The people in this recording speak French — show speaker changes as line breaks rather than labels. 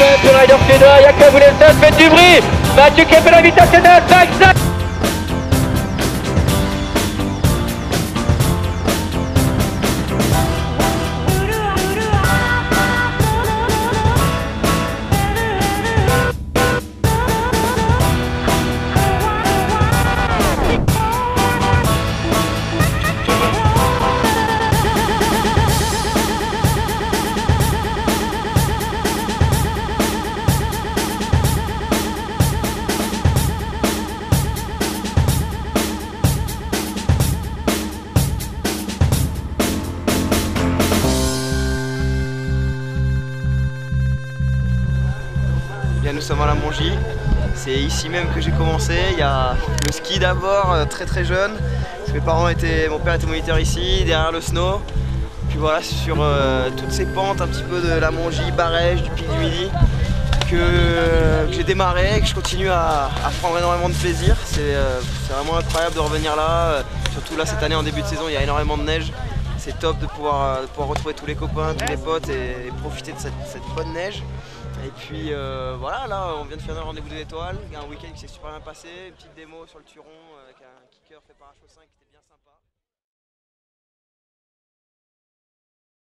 le rider suédois, Jakob Wilson fait du bruit. Mathieu Kep la vitesse est de 5 5
Bien, nous sommes à la Mongie. C'est ici même que j'ai commencé. Il y a le ski d'abord, euh, très très jeune. Parce que mes parents étaient, mon père était moniteur ici, derrière le snow. Puis voilà, sur euh, toutes ces pentes un petit peu de la Mongie, Barège, du Pic du Midi, que, que j'ai démarré, que je continue à, prendre énormément de plaisir. C'est euh, vraiment incroyable de revenir là. euh, surtout là cette année en début de saison, il y a énormément de neige. C'est top de pouvoir, euh, retrouver tous les copains, tous les potes et, et profiter de cette, cette bonne neige. Et puis euh, voilà, là on vient de faire un rendez-vous des étoiles, un week-end qui s'est super bien passé, une petite démo sur le Turon euh, avec un kicker fait par H5.